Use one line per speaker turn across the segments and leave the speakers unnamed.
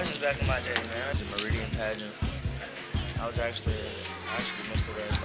man, this is back in my day, man. I did Meridian pageant. I was actually, actually missed the race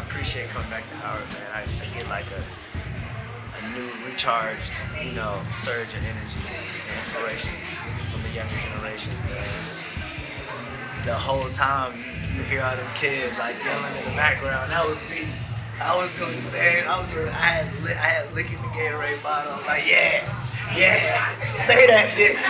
I appreciate coming back to Howard, man. I, I get like a a new recharged, you know, surge in energy and inspiration from the younger generation. The whole time you, hear all them kids like yelling in the background. That was me. I was doing the same. I was doing, I had I had licking the Gatorade bottle. I'm like, yeah, yeah, say that, bitch.